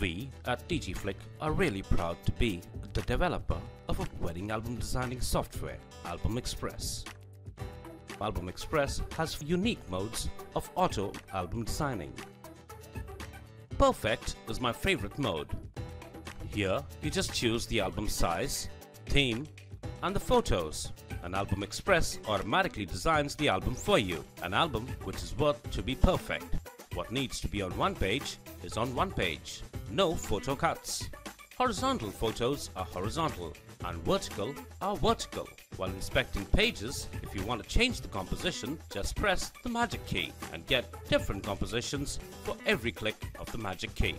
We at DgFlick are really proud to be the developer of a wedding album designing software, Album Xpress. Album Xpress has unique modes of auto album designing. Perfect is my favorite mode. Here, you just choose the album size, theme, and the photos. An Album Xpress automatically designs the album for you, an album which is worth to be perfect. What needs to be on one page is on one page. No photo cuts. Horizontal photos are horizontal and vertical are vertical. While inspecting pages, if you want to change the composition, just press the magic key and get different compositions for every click of the magic key.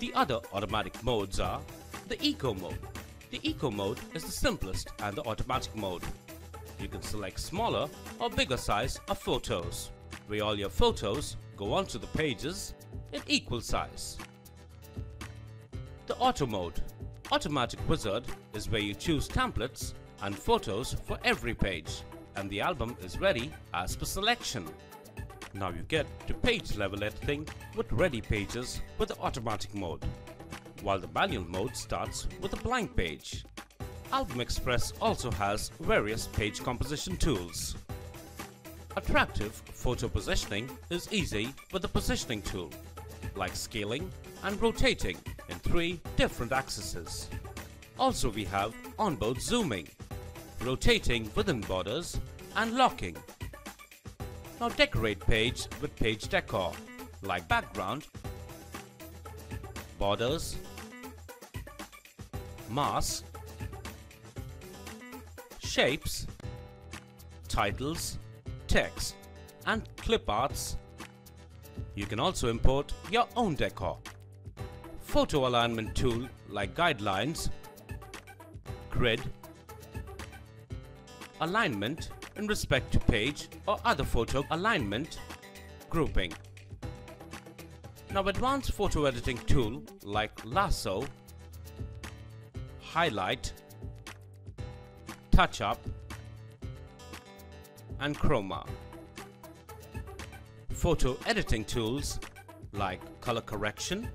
The other automatic modes are the Eco mode. The Eco mode is the simplest and the automatic mode. You can select smaller or bigger size of photos, where all your photos go onto the pages in equal size. The Auto mode. Automatic Wizard is where you choose templates and photos for every page and the album is ready as per selection. Now you get to page level editing with ready pages with the automatic mode, while the manual mode starts with a blank page. Album Xpress also has various page composition tools. Attractive photo positioning is easy with the positioning tool, like scaling and rotating in three different axes. Also we have onboard zooming, rotating within borders and locking. Now decorate page with page decor like background, borders, mask, shapes, titles, text and clip arts. You can also import your own decor. Photo alignment tool like guidelines, grid, alignment in respect to page or other photo alignment, grouping. Now advanced photo editing tool like lasso, highlight, touch up and chroma. Photo editing tools like color correction,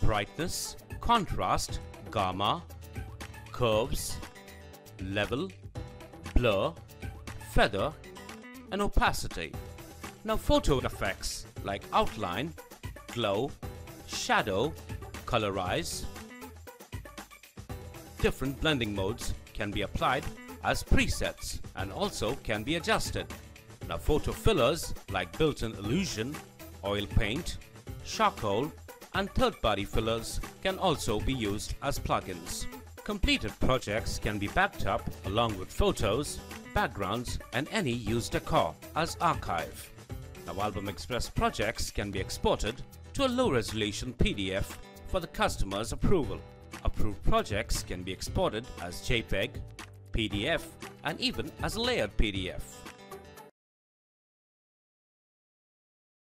brightness, contrast, gamma, curves, level, blur, feather, and opacity. Now photo effects like outline, glow, shadow, colorize. Different blending modes can be applied as presets and also can be adjusted. Now photo fillers like built-in illusion, oil paint, charcoal and third-party fillers can also be used as plugins. Completed projects can be backed up along with photos, backgrounds and any used decor as archive. Now Album Xpress projects can be exported to a low-resolution PDF for the customer's approval. Approved projects can be exported as JPEG, PDF and even as a layered PDF.